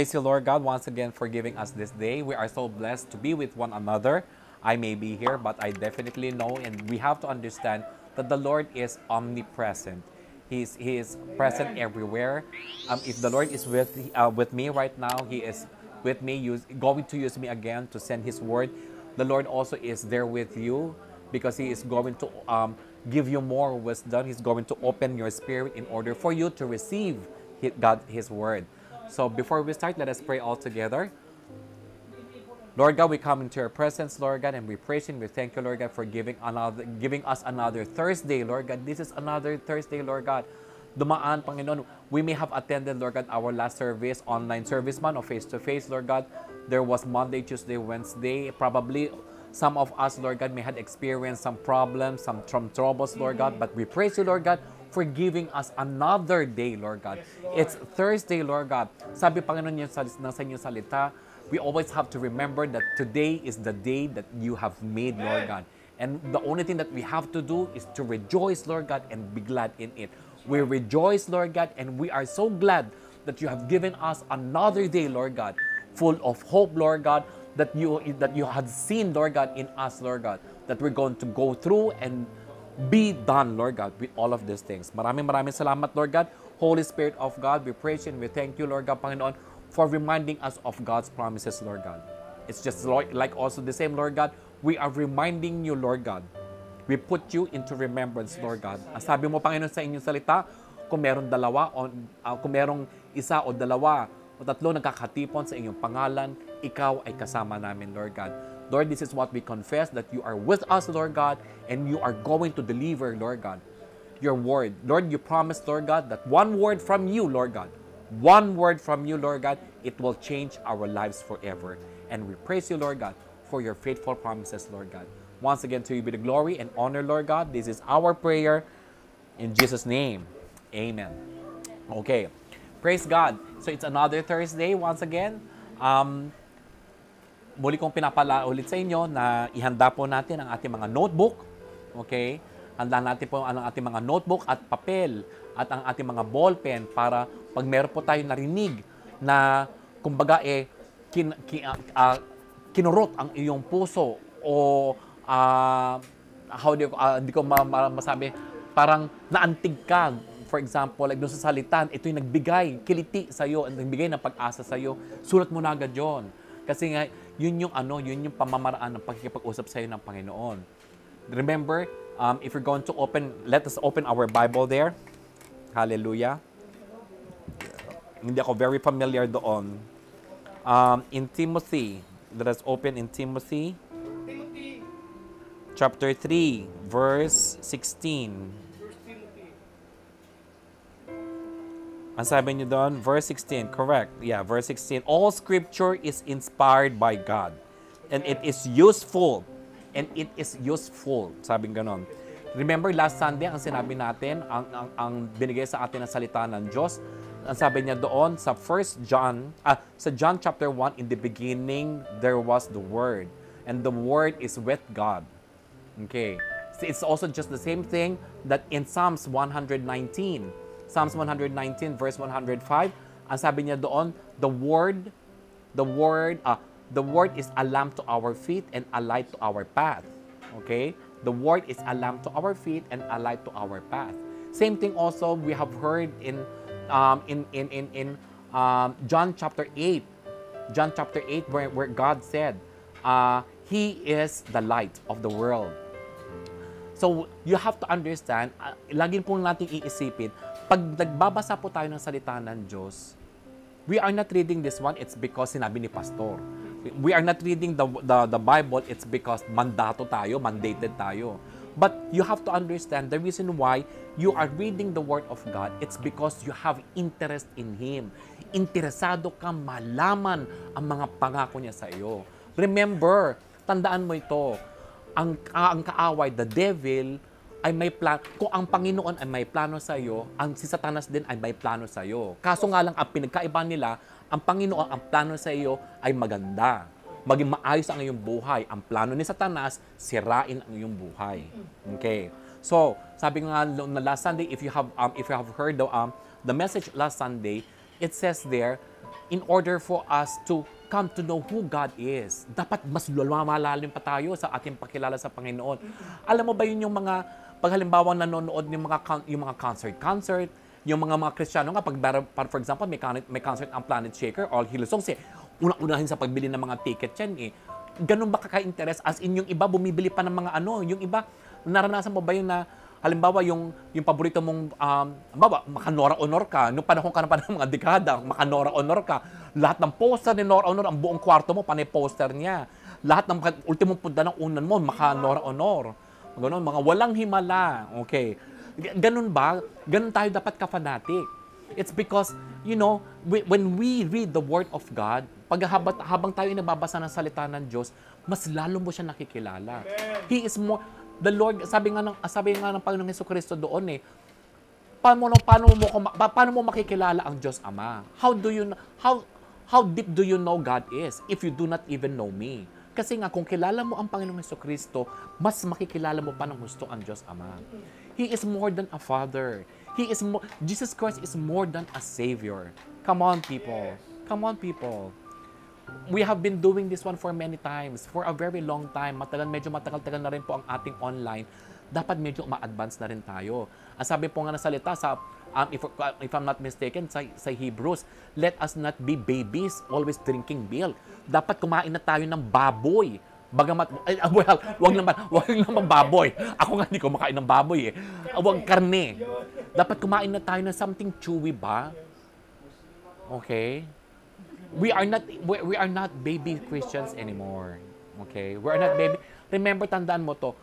Praise you, Lord God, once again for giving us this day. We are so blessed to be with one another. I may be here, but I definitely know, and we have to understand that the Lord is omnipresent. He is, he is present everywhere. Um, if the Lord is with, uh, with me right now, He is with me, use, going to use me again to send His word. The Lord also is there with you because He is going to um, give you more wisdom. He's going to open your spirit in order for you to receive God, His word. So before we start, let us pray all together. Lord God, we come into your presence, Lord God, and we praise you. We thank you, Lord God, for giving another, giving us another Thursday, Lord God. This is another Thursday, Lord God. Dumaan, Panginoon, we may have attended, Lord God, our last service, online service man or face-to-face, Lord God. There was Monday, Tuesday, Wednesday. Probably some of us, Lord God, may have experienced some problems, some troubles, Lord God. But we praise you, Lord God, for giving us another day, Lord God. It's Thursday, Lord God. Sabi, Panginoon, yung sa, nasa inyong salita, we always have to remember that today is the day that you have made, Lord God. And the only thing that we have to do is to rejoice, Lord God, and be glad in it. We rejoice, Lord God, and we are so glad that you have given us another day, Lord God, full of hope, Lord God, that you that you had seen, Lord God, in us, Lord God, that we're going to go through and be done, Lord God, with all of these things. Maraming maraming salamat, Lord God. Holy Spirit of God, we praise you and we thank you, Lord God, Panginoon, for reminding us of God's promises, Lord God. It's just like also the same, Lord God, we are reminding you, Lord God. We put you into remembrance, Lord God. Ang sabi mo, Panginoon, sa inyong salita, kung meron dalawa, o, uh, kung merong isa o dalawa o tatlo nagkakatipon sa inyong pangalan, ikaw ay kasama namin, Lord God. Lord, this is what we confess, that you are with us, Lord God, and you are going to deliver, Lord God, your word. Lord, you promised, Lord God, that one word from you, Lord God, one word from you, Lord God, it will change our lives forever. And we praise you, Lord God, for your faithful promises, Lord God. Once again, to you be the glory and honor, Lord God. This is our prayer in Jesus' name. Amen. Okay. Praise God. So it's another Thursday once again. Um, muli kong pinapala ulit sa inyo na ihanda po natin ang ating mga notebook. Okay? Handa natin po ang ating mga notebook at papel at ang ating mga ballpen para pag meron po tayo narinig na kumbaga eh kin, kin, uh, kinurot ang iyong puso o uh, how do you, uh, di ko ma- ma- masabi, parang naantig ka. For example, like doon sa salitan, ito yung nagbigay, kiliti sa iyo, nagbigay ng pag-asa sa iyo. Sulat mo na agad yun. Kasi nga, yun yung ano, yun yung pamamaraan ng pagkikipag-usap sa iyo ng Panginoon. Remember, um, if you're going to open, let us open our Bible there. Hallelujah. Hindi ako very familiar doon. Um, in Timothy, let us open in Timothy chapter 3, verse 16. Ang sabi niyo doon, verse 16, correct. Yeah, verse 16. All scripture is inspired by God and it is useful and it is useful. Sabi ganon. Remember last Sunday ang sinabi natin, ang, ang, ang binigay sa atin ng salita ng Diyos, ang sabi niya doon sa 1 John, ah, sa John chapter 1, in the beginning there was the Word, and the Word is with God. Okay. It's also just the same thing that in Psalms 119. Psalms 119 verse 105, ang sabi niya doon, the word, the word, ah, the word is a lamp to our feet and a light to our path. Okay? The word is a lamp to our feet and a light to our path. Same thing also we have heard in um, in in in in um, John chapter 8. John chapter 8 where, where God said, uh, He is the light of the world. So, you have to understand, uh, lagi po natin iisipin, pag nagbabasa po tayo ng salita ng Diyos, we are not reading this one, it's because sinabi ni Pastor. We are not reading the, the, the Bible, it's because mandato tayo, mandated tayo. But you have to understand the reason why you are reading the Word of God, it's because you have interest in Him. Interesado ka malaman ang mga pangako niya sa iyo. Remember, tandaan mo ito, ang, ang kaaway, the devil, ay may plan kung ang Panginoon ay may plano sa iyo, ang si Satanas din ay may plano sa iyo. Kaso nga lang ang pinagkaiba nila, ang Panginoon ang plano sa iyo ay maganda. Maging maayos ang iyong buhay. Ang plano ni Satanas, sirain ang iyong buhay. Okay. So, sabi nga na last Sunday, if you have um, if you have heard the um, the message last Sunday, it says there, in order for us to come to know who God is, dapat mas lumalalim pa tayo sa ating pakilala sa Panginoon. Alam mo ba yun yung mga, pag halimbawa nanonood ng mga, yung mga concert-concert, yung mga mga Kristiyano nga, pag, for example, may, may concert ang Planet Shaker or Hillsong, si unang-unahin sa pagbili ng mga ticket yan eh. Ganun ba kaka-interest? As in, yung iba bumibili pa ng mga ano, yung iba, naranasan mo ba yung na, halimbawa yung yung paborito mong um halimbawa makanora honor ka no panahon ka na pa ng mga dekada makanora honor ka lahat ng poster ni Nora Honor ang buong kwarto mo panay poster niya lahat ng ultimong punta ng unan mo makanora honor ganun mga walang himala okay G- ganun ba ganun tayo dapat ka-fanatic It's because, you know, we- when we read the Word of God, pag habang, habang tayo ay nagbabasa ng salita ng Diyos, mas lalo mo siya nakikilala. He is more, the Lord, sabi nga ng, sabi nga ng Panginoong Heso Kristo doon eh, paano, paano mo paano mo makikilala ang Diyos Ama? How do you how how deep do you know God is if you do not even know me? Kasi nga kung kilala mo ang Panginoong Heso Kristo, mas makikilala mo pa ng gusto ang Diyos Ama. He is more than a father. He is more Jesus Christ is more than a savior. Come on people. Come on people we have been doing this one for many times, for a very long time. Matagal, medyo matagal-tagal na rin po ang ating online. Dapat medyo ma-advance na rin tayo. Ang sabi po nga ng salita sa, um, if, if I'm not mistaken, sa, sa Hebrews, let us not be babies, always drinking milk. Dapat kumain na tayo ng baboy. Bagamat, eh, well, wag naman, wag naman baboy. Ako nga hindi ko makain ng baboy eh. Wag karne. Dapat kumain na tayo ng something chewy ba? Okay? we are not we, we are not baby Christians anymore. Okay? We are not baby. Remember tandaan mo to.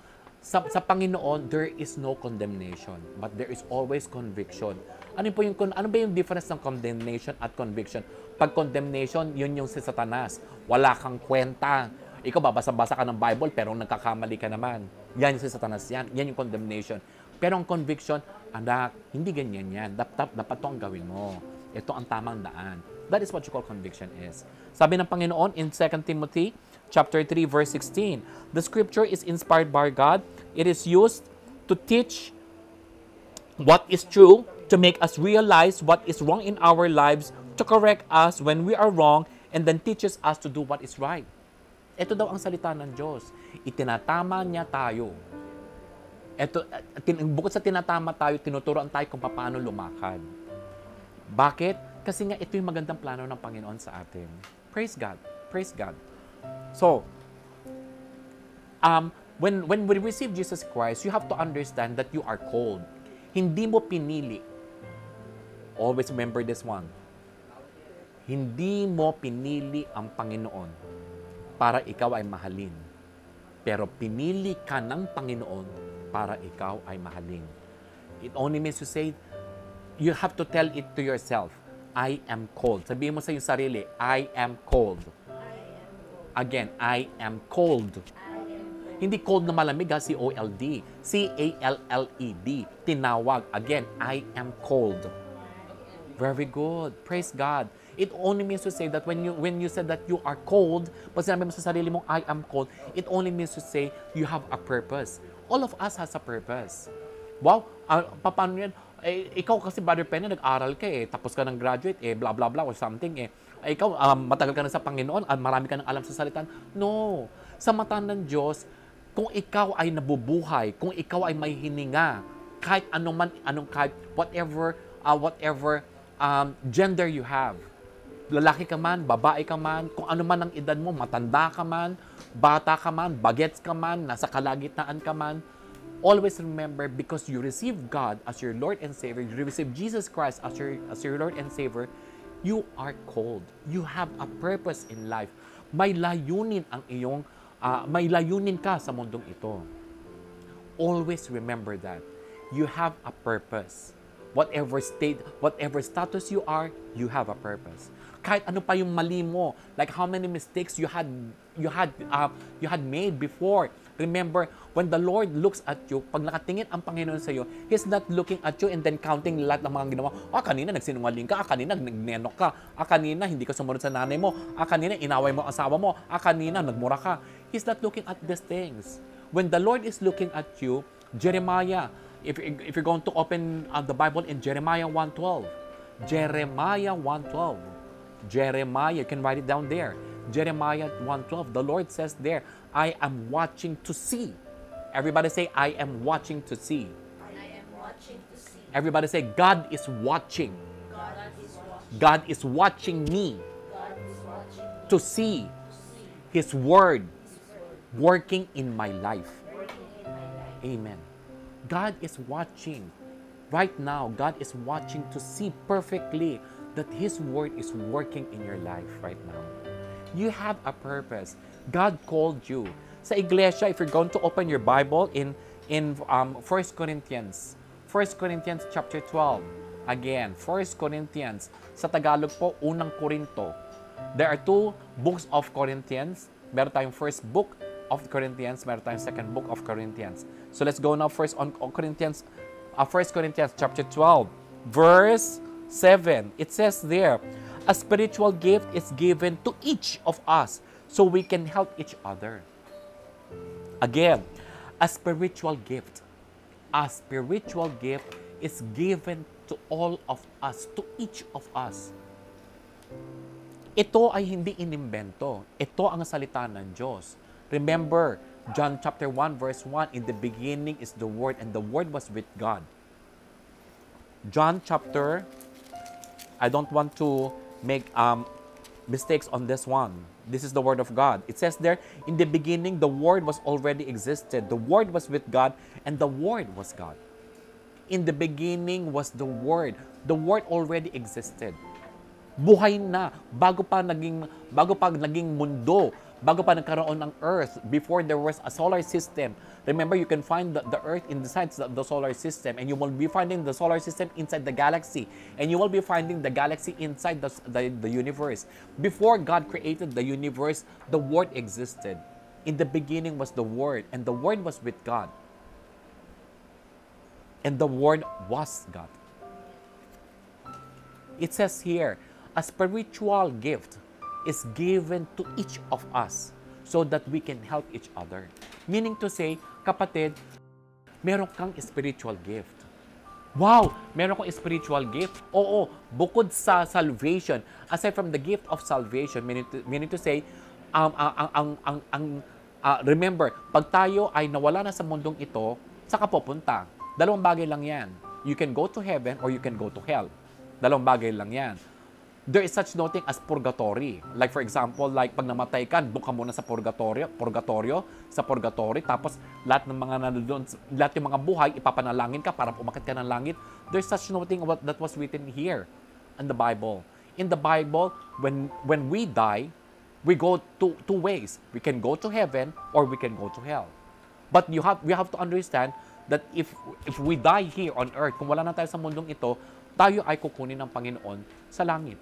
Sa, sa Panginoon, there is no condemnation, but there is always conviction. Ano po yung ano ba yung difference ng condemnation at conviction? Pag condemnation, yun yung si Satanas. Wala kang kwenta. Ikaw babasa-basa ka ng Bible pero nagkakamali ka naman. Yan yung si Satanas yan. Yan yung condemnation. Pero ang conviction, anak, hindi ganyan yan. Dapat, dapat to ang gawin mo. Ito ang tamang daan. That is what you call conviction is. Sabi ng Panginoon in 2 Timothy chapter 3 verse 16, the scripture is inspired by God. It is used to teach what is true, to make us realize what is wrong in our lives, to correct us when we are wrong, and then teaches us to do what is right. Ito daw ang salita ng Diyos. Itinatama niya tayo. Ito, tin, bukod sa tinatama tayo, tinuturoan tayo kung paano lumakad. Bakit? Kasi nga ito yung magandang plano ng Panginoon sa atin. Praise God. Praise God. So, um, when, when we receive Jesus Christ, you have to understand that you are called. Hindi mo pinili. Always remember this one. Hindi mo pinili ang Panginoon para ikaw ay mahalin. Pero pinili ka ng Panginoon para ikaw ay mahalin. It only means to say, you have to tell it to yourself, I am called. Sabihin mo sa iyong sarili, I am called. Again, I am called. Hindi cold na malamig ha, C-O-L-D. C-A-L-L-E-D. Tinawag. Again, I am called. Very good. Praise God. It only means to say that when you when you said that you are cold, pag sinabi mo sa sarili mong I am cold, it only means to say you have a purpose. All of us has a purpose. Wow, uh, paano yan? Eh, ikaw kasi, Brother Penny, nag-aral ka eh, tapos ka ng graduate eh, blah blah blah or something eh. Eh, ikaw, um, matagal ka na sa Panginoon, at marami ka nang alam sa salitan. No. Sa mata ng Diyos, kung ikaw ay nabubuhay, kung ikaw ay may hininga, kahit anuman, anong kahit whatever, uh, whatever um, gender you have, lalaki ka man, babae ka man, kung ano man ang edad mo, matanda ka man, bata ka man, bagets ka man, nasa kalagitnaan ka man, always remember because you receive God as your Lord and Savior, you receive Jesus Christ as your, as your Lord and Savior, you are called. You have a purpose in life. May layunin ang iyong, ah, may layunin ka sa mundong ito. Always remember that. You have a purpose. Whatever state, whatever status you are, you have a purpose. Kahit ano pa yung mali mo, like how many mistakes you had you had uh, you had made before. Remember, when the Lord looks at you, pag nakatingin ang Panginoon sa iyo, He's not looking at you and then counting lahat ng mga ginawa. Ah, kanina nagsinungaling ka. Ah, kanina nagnenok ka. Ah, kanina hindi ka sumunod sa nanay mo. Ah, kanina inaway mo ang asawa mo. Ah, kanina nagmura ka. He's not looking at these things. When the Lord is looking at you, Jeremiah, if, if you're going to open uh, the Bible in Jeremiah 1.12, Jeremiah 1.12, Jeremiah, you can write it down there. Jeremiah 1:12, the Lord says there, I am watching to see. Everybody say, I am watching to see. I am watching to see. Everybody say, God is watching. God is watching. God is watching me God is watching me to see to see His word His word working in my life. Amen. God is watching. Right now, God is watching to see perfectly that His word is working in your life right now. You have a purpose. God called you. Sa iglesia, if you're going to open your Bible in in um, 1 Corinthians, 1 Corinthians chapter 12. Again, 1 Corinthians. Sa Tagalog po, unang Korinto. There are two books of Corinthians. Meron tayong first book of Corinthians, meron tayong second book of Corinthians. So let's go now first on Corinthians, uh, 1 Corinthians chapter 12, verse 7. It says there, a spiritual gift is given to each of us so we can help each other. Again, a spiritual gift. A spiritual gift is given to all of us, to each of us. Ito ay hindi inimbento. Ito ang salita ng Diyos. Remember, John chapter 1 verse 1, in the beginning is the Word and the Word was with God. John chapter, I don't want to make um, mistakes on this one. This is the Word of God. It says there, in the beginning, the Word was already existed. The Word was with God and the Word was God. In the beginning was the Word. The Word already existed buhay na bago pa naging bago pa naging mundo bago pa nagkaroon ng earth before there was a solar system remember you can find the, the earth inside the, the solar system and you will be finding the solar system inside the galaxy and you will be finding the galaxy inside the, the, the universe. Before god created the universe the word existed. In the beginning was the word and the word was with god. And the word was god. It says here, a spiritual gift is given to each of us so that we can help each other. Meaning to say, kapatid, meron kang spiritual gift. Wow! Meron kang spiritual gift? Oo, bukod sa salvation, aside from the gift of salvation, meaning to, meaning to say, um, ang, ang, ang, ang, ah, remember, pag tayo ay nawala na sa mundong ito, saka pupunta. Dalawang bagay lang yan. You can go to heaven or you can go to hell. Dalawang bagay lang yan. There is such no thing as purgatory. Like for example, like pag namatay ka, doon ka muna sa purgatorio, purgatorio, sa purgatory, tapos lahat ng mga nandun, lahat ng mga buhay, ipapanalangin ka para umakit ka ng langit. There's such no thing what, that was written here in the Bible. In the Bible, when when we die, we go two, two ways. We can go to heaven or we can go to hell. But you have we have to understand that if if we die here on earth, kung wala na tayo sa mundong ito, tayo ay kukunin ng Panginoon sa langit.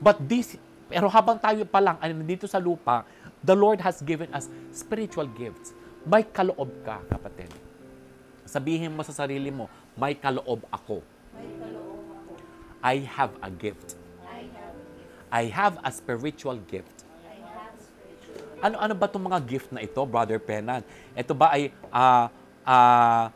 But this, pero habang tayo pa lang ay nandito sa lupa, the Lord has given us spiritual gifts. May kaloob ka, kapatid. Sabihin mo sa sarili mo, may kaloob ako. May kaloob ako. I have a gift. I have a gift. I have a spiritual gift. Ano-ano ba itong mga gift na ito, Brother Penan? Ito ba ay ah ah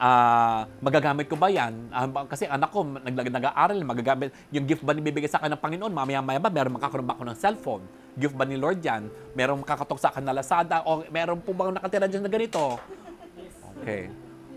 ah, magagamit ko ba yan? Ba- kasi anak ko, nag, nag-aaral, magagamit. Yung gift ba nibibigay sa akin ng Panginoon? Mamaya-maya ba, meron makakaroon ba ako ng cellphone? Gift ba ni Lord yan? Meron makakatok sa akin na Lazada? O meron po bang nakatira dyan na ganito? Okay.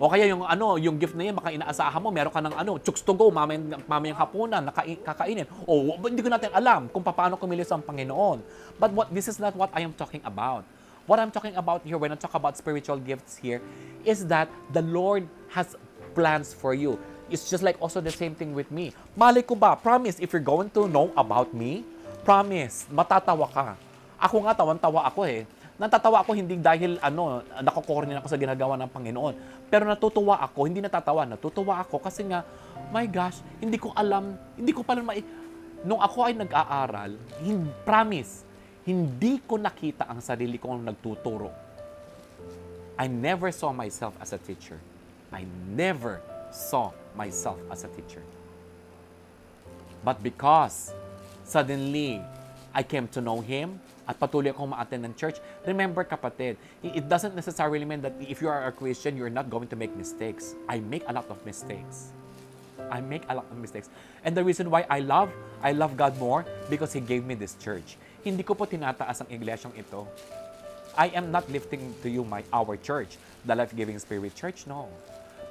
O kaya yung ano, yung gift na yan, baka inaasahan mo, meron ka ng ano, chooks to go, mamayang, mamayang hapunan, nakain, kakainin. O hindi ko natin alam kung paano kumilos ang Panginoon. But what this is not what I am talking about. What I'm talking about here when I talk about spiritual gifts here is that the Lord has plans for you. It's just like also the same thing with me. Mali ko ba, promise, if you're going to know about me, promise, matatawa ka. Ako nga, tawan-tawa ako eh. Natatawa ako hindi dahil ano, nakokornin ako sa ginagawa ng Panginoon. Pero natutuwa ako, hindi natatawa, natutuwa ako kasi nga, my gosh, hindi ko alam, hindi ko pala mai... Nung ako ay nag-aaral, hin- promise, hindi ko nakita ang sarili kong nagtuturo. I never saw myself as a teacher. I never saw myself as a teacher. But because suddenly I came to know Him at patuloy akong ma-attend ng church, remember kapatid, it doesn't necessarily mean that if you are a Christian, you're not going to make mistakes. I make a lot of mistakes. I make a lot of mistakes. And the reason why I love I love God more because He gave me this church. Hindi ko po tinataas ang iglesyang ito. I am not lifting to you my our church, the Life Giving Spirit Church. No.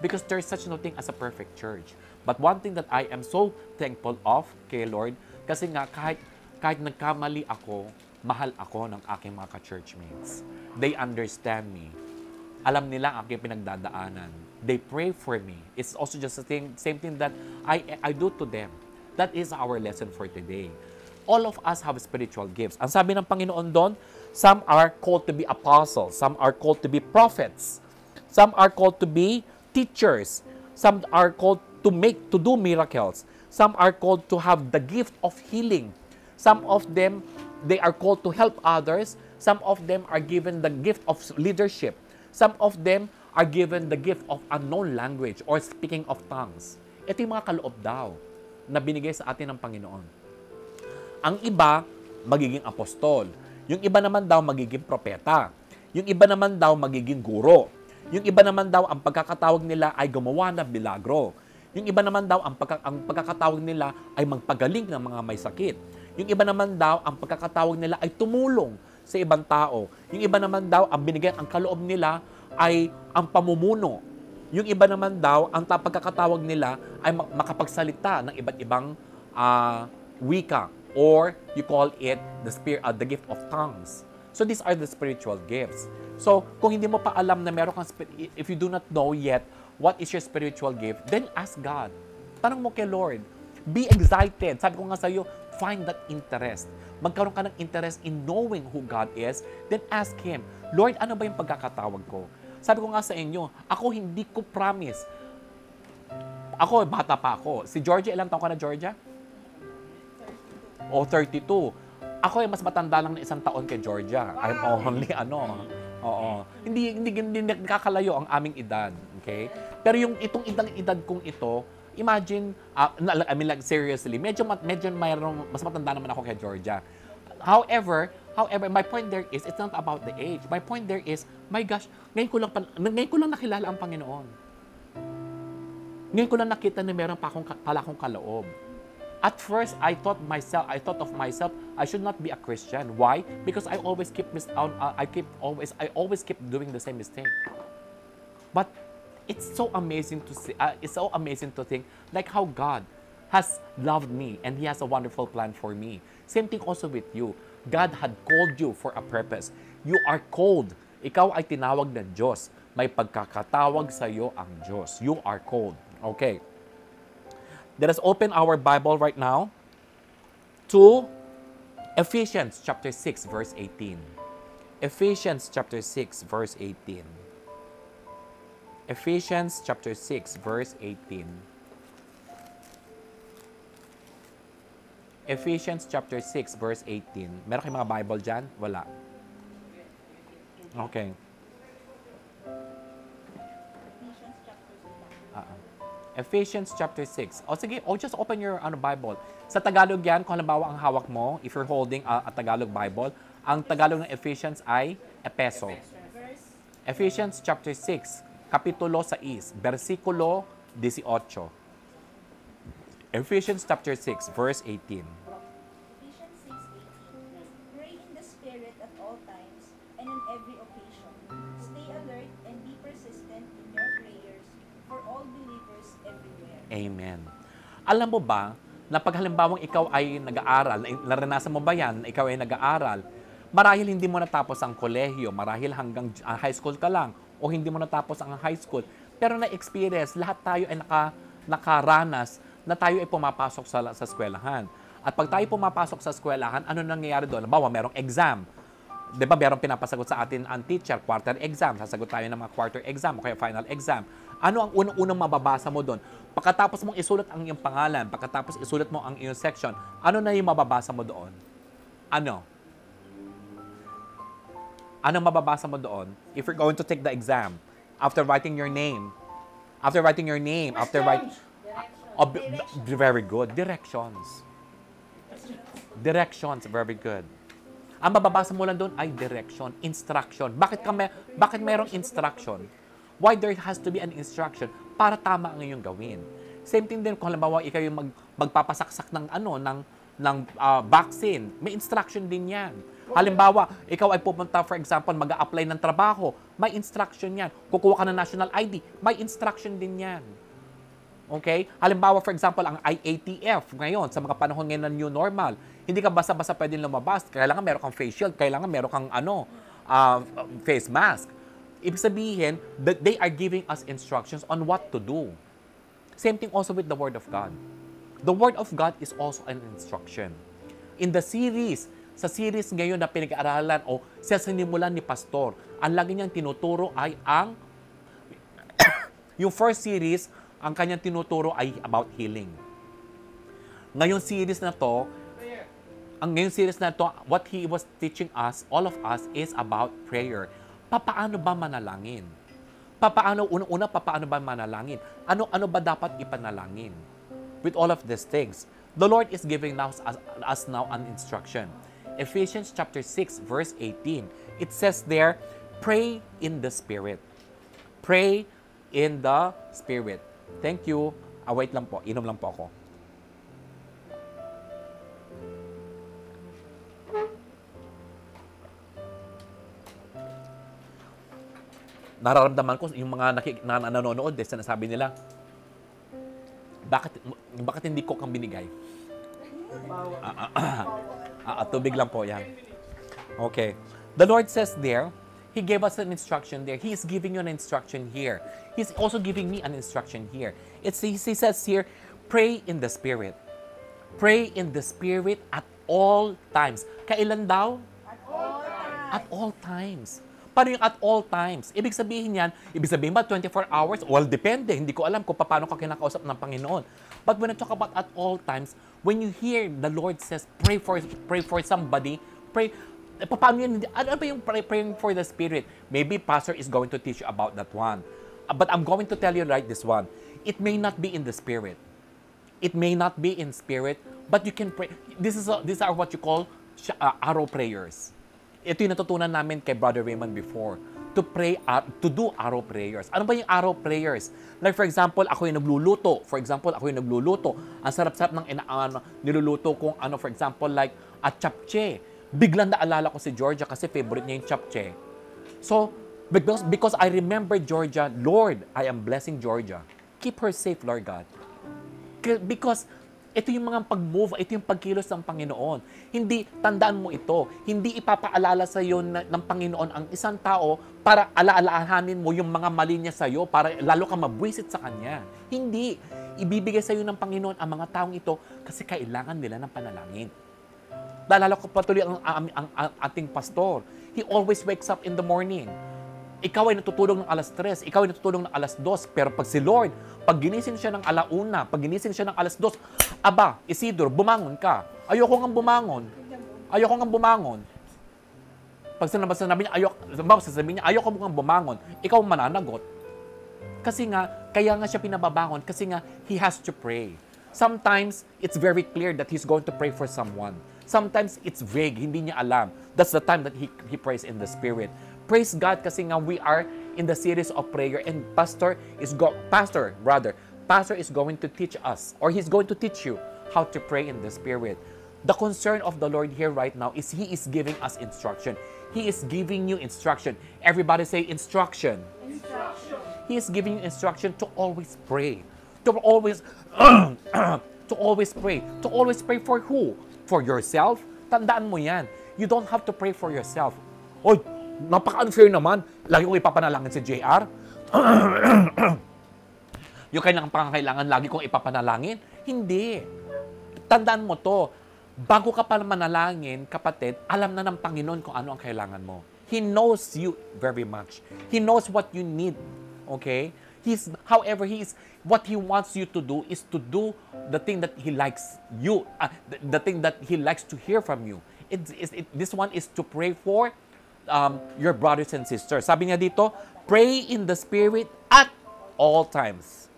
Because there's such no thing as a perfect church. But one thing that I am so thankful of kay Lord, kasi nga kahit, kahit nagkamali ako, mahal ako ng aking mga ka-churchmates. They understand me. Alam nila ang aking pinagdadaanan. They pray for me. It's also just the same, same thing that I, I do to them. That is our lesson for today. All of us have spiritual gifts. Ang sabi ng Panginoon doon, some are called to be apostles, some are called to be prophets, some are called to be teachers, some are called to make, to do miracles, some are called to have the gift of healing, some of them, they are called to help others, some of them are given the gift of leadership, some of them are given the gift of unknown language or speaking of tongues. Ito yung mga kaloob daw na binigay sa atin ng Panginoon. Ang iba, magiging apostol. Yung iba naman daw, magiging propeta. Yung iba naman daw, magiging guro. Yung iba naman daw, ang pagkakatawag nila ay gumawa ng milagro. Yung iba naman daw, ang, pagka, ang pagkakatawag nila ay magpagaling ng mga may sakit. Yung iba naman daw, ang pagkakatawag nila ay tumulong sa ibang tao. Yung iba naman daw, ang binigay, ang kaloob nila ay ang pamumuno. Yung iba naman daw, ang ta- pagkakatawag nila ay mak- makapagsalita ng iba't ibang ah, wika or you call it the spirit, uh, the gift of tongues. So these are the spiritual gifts. So kung hindi mo pa alam na meron kang if you do not know yet what is your spiritual gift, then ask God. Tanong mo kay Lord. Be excited. Sabi ko nga sa iyo, find that interest. Magkaroon ka ng interest in knowing who God is, then ask Him, Lord, ano ba yung pagkakatawag ko? Sabi ko nga sa inyo, ako hindi ko promise. Ako, bata pa ako. Si Georgia, ilang taon ka na, Georgia? O 32. Ako ay mas matanda lang na isang taon kay Georgia. I'm only ano. Oo. Hindi hindi hindi nakakalayo ang aming edad, okay? Pero yung itong edad edad kong ito, imagine na- I mean like seriously, medyo medyo mayroong mas matanda naman ako kay Georgia. However, however, my point there is it's not about the age. My point there is, my gosh, ngayon ko lang ngayon ko lang nakilala ang Panginoon. Ngayon ko lang nakita na meron pa akong pala akong kaloob. At first, I thought myself, I thought of myself, I should not be a Christian. Why? Because I always keep mis- uh, I keep always, I always keep doing the same mistake. But it's so amazing to see, uh, it's so amazing to think like how God has loved me and He has a wonderful plan for me. Same thing also with you. God had called you for a purpose. You are called. Ikaw ay tinawag ng Diyos. May pagkakatawag sa iyo ang Diyos. You are called. Okay. Let us open our Bible right now to Ephesians chapter 6 verse 18. Ephesians chapter 6 verse 18. Ephesians chapter 6 verse 18. Ephesians chapter 6 verse 18. Meron kayong mga Bible dyan? Wala. Okay. Ephesians chapter 6. O sige, o just open your ano Bible. Sa Tagalog yan, kung halimbawa ang hawak mo, if you're holding a, a Tagalog Bible, ang Tagalog ng Ephesians ay Epeso. Ephesians chapter 6, kapitulo 6, versikulo 18. Ephesians chapter 6, verse 18. Amen. Alam mo ba, na pag halimbawang ikaw ay nag-aaral, na- naranasan mo ba yan, ikaw ay nag-aaral, marahil hindi mo natapos ang kolehiyo, marahil hanggang ah, high school ka lang, o hindi mo natapos ang high school, pero na-experience, lahat tayo ay naka, nakaranas na tayo ay pumapasok sa, sa eskwelahan. At pag tayo pumapasok sa eskwelahan, ano nangyayari doon? Bawa, merong exam. Di ba, merong pinapasagot sa atin ang teacher, quarter exam. Sasagot tayo ng mga quarter exam o kaya final exam. Ano ang unang-unang mababasa mo doon? Pagkatapos mong isulat ang iyong pangalan, pagkatapos isulat mo ang iyong section, ano na yung mababasa mo doon? Ano? Ano mababasa mo doon? If you're going to take the exam, after writing your name, after writing your name, after writing... Oh, very good. Directions. Directions, very good. Ang mababasa mo lang doon ay direction, instruction. Bakit ka may, bakit mayroong instruction? Why there has to be an instruction? Para tama ang iyong gawin. Same thing din kung halimbawa ikaw yung mag, magpapasaksak ng ano ng ng ah, vaccine, may instruction din yan. Halimbawa, ikaw ay pupunta, for example, mag apply ng trabaho, may instruction yan. Kukuha ka ng national ID, may instruction din yan. Okay? Halimbawa, for example, ang IATF ngayon, sa mga panahon ngayon ng new normal, hindi ka basta-basta pwedeng lumabas. Kailangan meron kang face shield, kailangan meron kang ano, uh, face mask. Ibig sabihin, that they are giving us instructions on what to do. Same thing also with the Word of God. The Word of God is also an instruction. In the series, sa series ngayon na pinag-aaralan o sa sinimulan ni Pastor, ang lagi niyang tinuturo ay ang yung first series, ang kanyang tinuturo ay about healing. Ngayon series na to, ang ngayon series na to, what he was teaching us, all of us, is about prayer. Papaano ba manalangin? Papaano, unang-una, papaano ba manalangin? Ano-ano ba dapat ipanalangin? With all of these things, the Lord is giving us, us now an instruction. Ephesians chapter 6, verse 18, it says there, pray in the Spirit. Pray in the Spirit. Thank you. Ah, wait lang po. Inom lang po ako. Nararamdaman ko yung mga nakik na nanonood eh, sinasabi nila, bakit bakit hindi ko kang binigay? Ah, ah, ah, ah, tubig lang po yan. Okay. The Lord says there, He gave us an instruction there. He is giving you an instruction here. He's also giving me an instruction here. It's, he says here, pray in the Spirit. Pray in the Spirit at all times. Kailan daw? At all times. At all times. Paano yung at all times? Ibig sabihin yan, ibig sabihin ba 24 hours? Well, depende. Hindi ko alam kung paano ka kinakausap ng Panginoon. But when I talk about at all times, when you hear the Lord says, pray for pray for somebody, pray, eh, paano yun? Ano ba yung pray, praying for the Spirit? Maybe pastor is going to teach you about that one. Uh, But I'm going to tell you right this one. It may not be in the Spirit. It may not be in spirit, but you can pray. This is a, these are what you call uh, arrow prayers. Ito yung natutunan namin kay Brother Raymond before. To pray, uh, to do arrow prayers. Ano ba yung arrow prayers? Like for example, ako yung nagluluto. For example, ako yung nagluluto. Ang sarap-sarap ng ina, ano, niluluto kong ano, for example, like a chapche. Biglang naalala ko si Georgia kasi favorite niya yung chapche. So, because, because I remember Georgia, Lord, I am blessing Georgia. Keep her safe, Lord God. Because ito yung mga pag-move, ito yung pagkilos ng Panginoon. Hindi, tandaan mo ito, hindi ipapaalala sa iyo ng Panginoon ang isang tao para alaalahanin mo yung mga mali niya sa iyo, para lalo ka mabwisit sa Kanya. Hindi. Ibibigay sa iyo ng Panginoon ang mga taong ito kasi kailangan nila ng panalangin. Naalala ko patuloy ang, ang, ang, ang ating pastor. He always wakes up in the morning. Ikaw ay natutulog ng alas 3, ikaw ay natutulog ng alas 2, pero pag si Lord, pag ginising siya ng alauna, pag ginising siya ng alas 2, aba, Isidro, bumangon ka. Ayoko nga bumangon. Ayoko nga bumangon. Pag sinabi, niya, ayoko, sasabihin niya, ayoko nga bumangon, ikaw mananagot. Kasi nga, kaya nga siya pinababangon kasi nga, he has to pray. Sometimes, it's very clear that he's going to pray for someone. Sometimes, it's vague, hindi niya alam. That's the time that he, he prays in the Spirit. Praise God kasi nga we are in the series of prayer and Pastor is go Pastor, brother, Pastor is going to teach us or he's going to teach you how to pray in the Spirit. The concern of the Lord here right now is He is giving us instruction. He is giving you instruction. Everybody say instruction. Instruction. He is giving you instruction to always pray. To always to always pray. To always pray for who? For yourself? Tandaan mo yan. You don't have to pray for yourself. Napaka-unfair naman. Lagi kong ipapanalangin si JR. yung kanyang pangangailangan lagi kong ipapanalangin? Hindi. Tandaan mo to. Bago ka pa manalangin, kapatid, alam na ng Panginoon kung ano ang kailangan mo. He knows you very much. He knows what you need. Okay? He's, however, he is, what he wants you to do is to do the thing that he likes you, uh, the, the thing that he likes to hear from you. It's, it's, it, this one is to pray for um, your brothers and sisters. Sabi niya dito, pray in the Spirit at all times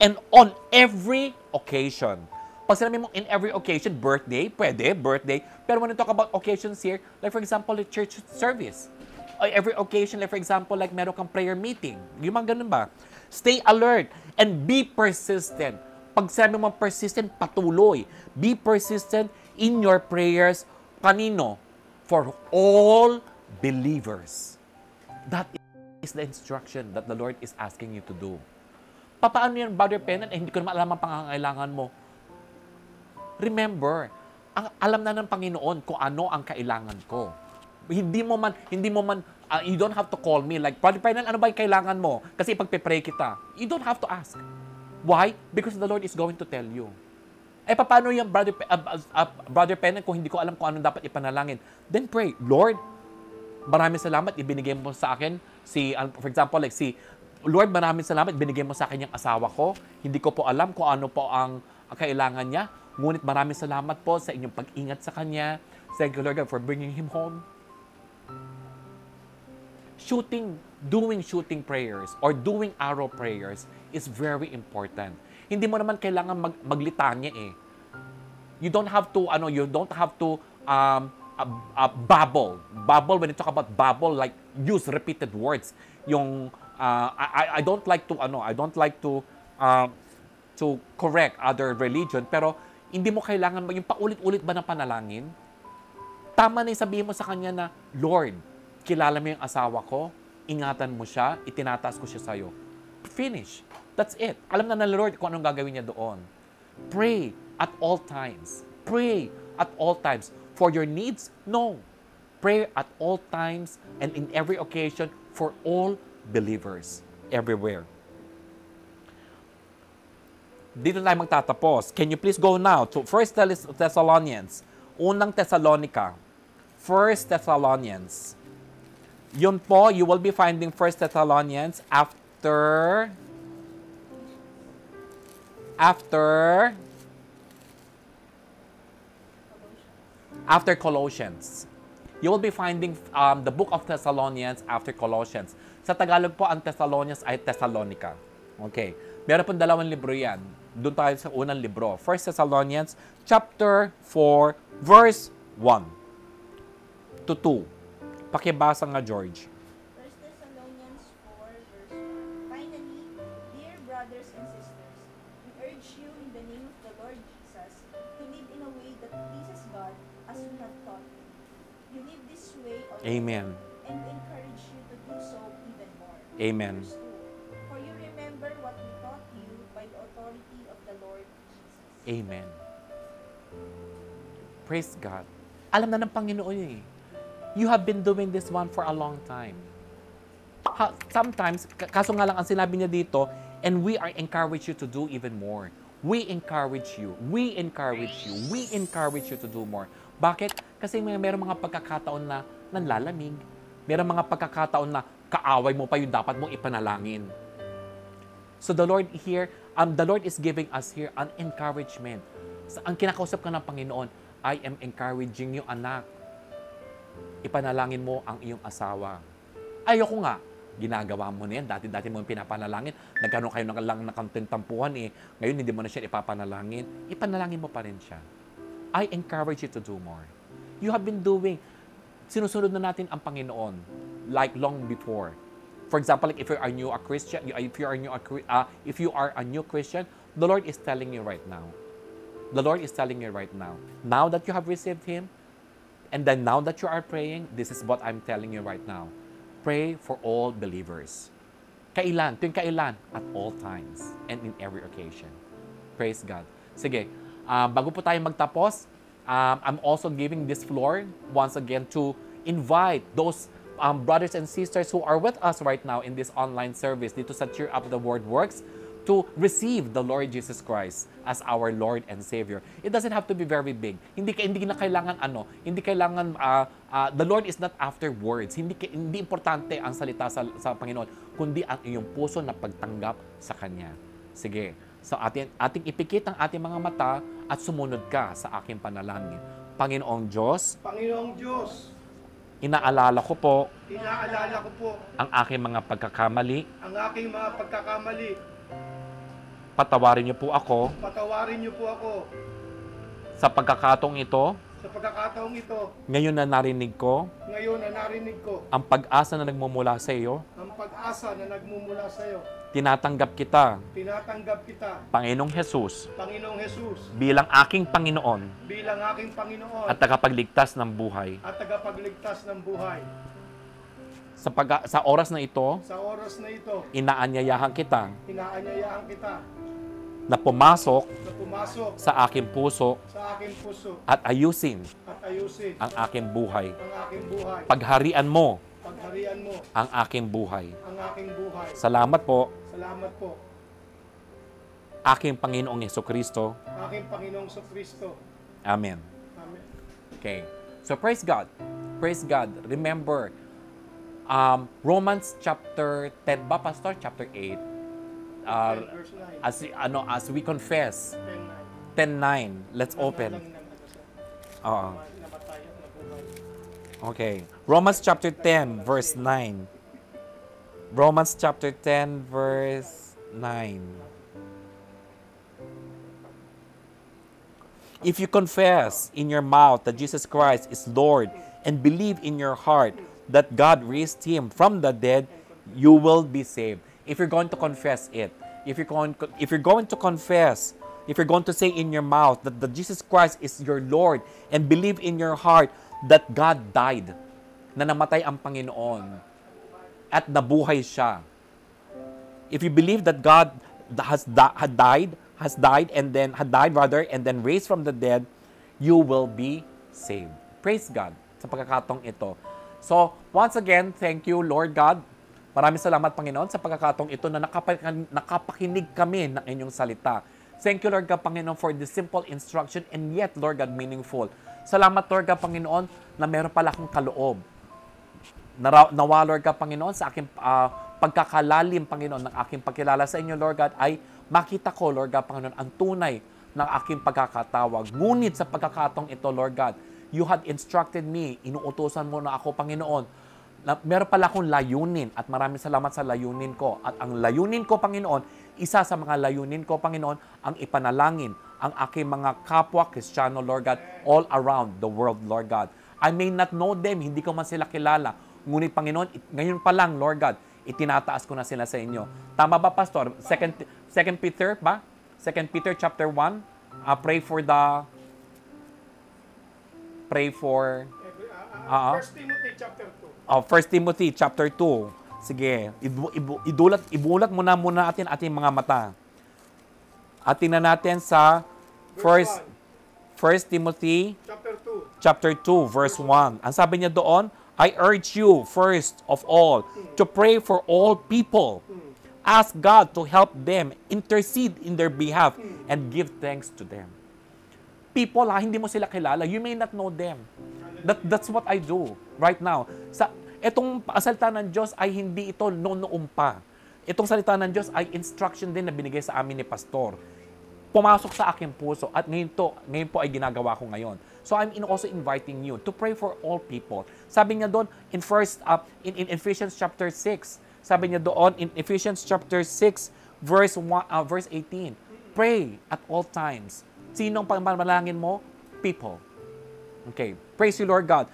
and on every occasion. Pag sinabi mo in every occasion, birthday, pwede, birthday. Pero when you talk about occasions here, like for example, the church service. Or every occasion, like for example, like meron kang prayer meeting. Yung mga ganun ba? Stay alert and be persistent. Pag sabi mo persistent, patuloy. Be persistent in your prayers. Kanino? For all believers. That is the instruction that the Lord is asking you to do. Paano yan, Brother Pennant? Eh, hindi ko naman alam ang pangangailangan mo. Remember, ang alam na ng Panginoon kung ano ang kailangan ko. Hindi mo man, hindi mo man, uh, you don't have to call me like, Brother Pennant, ano ba yung kailangan mo? Kasi ipagpe-pray kita. You don't have to ask. Why? Because the Lord is going to tell you. Eh, paano yung Brother, uh, uh, Brother Pennant kung hindi ko alam kung ano dapat ipanalangin? Then pray, Lord, maraming salamat, ibinigay mo sa akin si, for example, like si, Lord, maraming salamat, binigay mo sa akin yung asawa ko. Hindi ko po alam kung ano po ang kailangan niya. Ngunit maraming salamat po sa inyong pag-ingat sa kanya. Thank you, Lord God, for bringing him home. Shooting, doing shooting prayers or doing arrow prayers is very important. Hindi mo naman kailangan mag, maglitanya eh. You don't have to, ano, you don't have to um, uh, uh, babble. Babble, when you talk about babble, like use repeated words. Yung, uh, I, I don't like to, ano, I don't like to, uh, to correct other religion, pero hindi mo kailangan, yung paulit-ulit ba ng panalangin? Tama na yung sabihin mo sa kanya na, Lord, kilala mo yung asawa ko, ingatan mo siya, itinataas ko siya sa'yo. Finish. That's it. Alam na ng Lord kung anong gagawin niya doon. Pray at all times. Pray at all times. For your needs? No. Pray at all times and in every occasion for all believers everywhere. Dito tayo magtatapos. Can you please go now to 1 Thessalonians, unang Thessalonica. 1 Thessalonians. Yun po, you will be finding 1 Thessalonians after after after Colossians. You will be finding um, the book of Thessalonians after Colossians. Sa Tagalog po, ang Thessalonians ay Thessalonica. Okay. Meron pong dalawang libro yan. Doon tayo sa unang libro. 1 Thessalonians chapter 4, verse 1 to 2. Pakibasa nga, George. Amen. and encourage you to do so even more. Amen. Verse 2. For you remember what we taught you by the authority of the Lord Jesus. Amen. Praise God. Alam na ng Panginoon eh. You have been doing this one for a long time. Ha, sometimes, kaso nga lang ang sinabi niya dito, and we are encourage you to do even more. We encourage you. We encourage you. We encourage you to do more. Bakit? Kasi may meron mga pagkakataon na nanlalamig. Meron mga pagkakataon na kaaway mo pa yung dapat mong ipanalangin. So the Lord here, um, the Lord is giving us here an encouragement. Sa, ang kinakausap ka ng Panginoon, I am encouraging you, anak. Ipanalangin mo ang iyong asawa. Ayoko nga. Ginagawa mo na yan. Dati-dati mo yung pinapanalangin. Nagkaroon kayo ng lang nakontentampuhan eh. Ngayon, hindi mo na siya ipapanalangin. Ipanalangin mo pa rin siya. I encourage you to do more. You have been doing, sinusunod na natin ang Panginoon like long before. For example, like if you are new a Christian, if you are new a, uh, if you are a new Christian, the Lord is telling you right now. The Lord is telling you right now. Now that you have received Him, and then now that you are praying, this is what I'm telling you right now. Pray for all believers. Kailan? Tuwing kailan? At all times and in every occasion. Praise God. Sige, ah, bago po tayo magtapos, um, I'm also giving this floor once again to invite those um, brothers and sisters who are with us right now in this online service dito sa Cheer Up the Word Works to receive the Lord Jesus Christ as our Lord and Savior. It doesn't have to be very big. Hindi ka- hindi na kailangan ano, hindi kailangan ah, ah, the Lord is not after words. Hindi hindi importante ang salita sa, sa Panginoon, kundi ang iyong puso na pagtanggap sa kanya. Sige. So ating ating ipikit ang ating mga mata at sumunod ka sa aking panalangin. Panginoong Diyos, Panginoong Diyos, inaalala ko po inaalala ko po ang aking mga pagkakamali. ang aking mga pagkakamali. Patawarin niyo po ako Patawarin niyo po ako sa pagkakatong ito. Sa pagkakataong ito, ngayon na narinig ko ngayon na narinig ko ang pag-asa na nagmumula sa iyo, ang pag-asa na nagmumula sa iyo. tinatanggap kita, Tinatanggap kita, Panginoong Jesus, Panginoong Jesus, bilang aking Panginoon bilang aking Panginoon at tagapagligtas ng buhay. at tagapagligtas ng buhay. Sa, pag- sa oras na ito, Sa oras na ito, inaanyayahan kita inaanyayahan kita na pumasok na pumasok sa aking puso sa aking puso at ayusin at ayusin ang aking buhay. ang aking buhay. Pagharian mo Pagharian mo ang aking buhay. ang aking buhay. Salamat po, Salamat po, aking Panginoong Yeso Kristo. aking Panginoong Kristo. Amen. Amen. Okay. So praise God. Praise God. Remember, um, Romans chapter 10 ba, Pastor? Chapter 8. Uh, 10 verse 9. as, as we confess, 10 10.9. Let's open. Nabuhay. Okay. Romans chapter 10, verse 9. Romans chapter 10, verse 9. If you confess in your mouth that Jesus Christ is Lord and believe in your heart that God raised him from the dead, you will be saved. If you're going to confess it, if you're going, if you're going to confess, if you're going to say in your mouth that, that Jesus Christ is your Lord and believe in your heart that God died, na namatay ang Panginoon at nabuhay siya. If you believe that God has had died, has died and then had died rather and then raised from the dead, you will be saved. Praise God sa pagkakatong ito. So, once again, thank you Lord God. Maraming salamat Panginoon sa pagkakatong ito na nakapa- nakapakinig kami ng inyong salita. Thank you Lord God Panginoon for this simple instruction and yet Lord God meaningful. Salamat Lord God Panginoon na meron pala akong kaloob nawa, Lord God, Panginoon, sa aking ah, pagkakalalim, Panginoon, ng aking pagkilala sa inyo, Lord God, ay makita ko, Lord God, Panginoon, ang tunay ng aking pagkakatawag. Ngunit sa pagkakatong ito, Lord God, you had instructed me, inuutosan mo na ako, Panginoon, meron pala akong layunin at maraming salamat sa layunin ko. At ang layunin ko, Panginoon, isa sa mga layunin ko, Panginoon, ang ipanalangin ang aking mga kapwa Kristiyano, Lord God, all around the world, Lord God. I may not know them, hindi ko man sila kilala. Ngunit, Panginoon, ngayon pa lang, Lord God, itinataas ko na sila sa inyo. Tama ba, Pastor? Second, Second Peter ba? Second Peter chapter 1. Uh, pray for the... Pray for... Uh, Ah, ah. uh, 1 Timothy chapter 2. Oh, 1 Timothy chapter 2. Sige, idulat ibulat muna muna natin ating mga mata. At tingnan natin sa Verse 1 1 Timothy Chapter 2. chapter 2 verse 1. Ang sabi niya doon, I urge you first of all to pray for all people. Ask God to help them, intercede in their behalf, and give thanks to them. People ha, hindi mo sila kilala, you may not know them. That, that's what I do right now. Sa etong salita ng Diyos ay hindi ito noon pa. Itong salita ng Diyos ay instruction din na binigay sa amin ni pastor pumasok sa aking puso at ngayon to, ngayon po ay ginagawa ko ngayon. So I'm in also inviting you to pray for all people. Sabi niya doon in first uh, in, in Ephesians chapter 6, sabi niya doon in Ephesians chapter 6 verse 1 uh, verse 18. Pray at all times. Sinong pangmanalangin mo? People. Okay. Praise you, Lord God.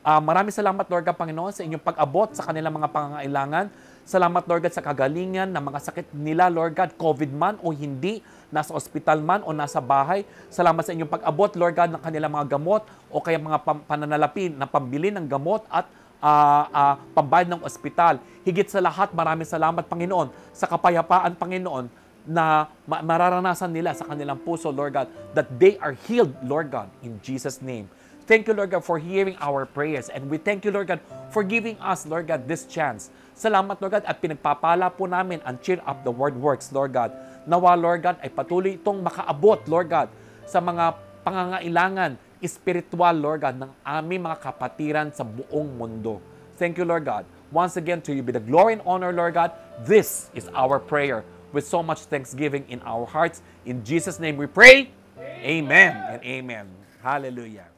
Ah, maraming salamat, Lord God, Panginoon, sa inyong pag-abot sa kanilang mga pangangailangan. Salamat, Lord God, sa kagalingan ng mga sakit nila, Lord God, COVID man o hindi, nasa ospital man o nasa bahay. Salamat sa inyong pag-abot, Lord God, ng kanilang mga gamot o kaya mga pananalapi na pambili ng gamot at ah, ah, pambayad ng ospital. Higit sa lahat, maraming salamat, Panginoon, sa kapayapaan, Panginoon, na ma- mararanasan nila sa kanilang puso, Lord God, that they are healed, Lord God, in Jesus' name. Thank you, Lord God, for hearing our prayers. And we thank you, Lord God, for giving us, Lord God, this chance. Salamat, Lord God, at pinagpapala po namin ang Cheer Up the Word Works, Lord God. Nawa, Lord God, ay patuloy itong makaabot, Lord God, sa mga pangangailangan spiritual, Lord God, ng aming mga kapatiran sa buong mundo. Thank you, Lord God. Once again, to you be the glory and honor, Lord God. This is our prayer with so much thanksgiving in our hearts. In Jesus' name we pray. Amen and amen. Hallelujah.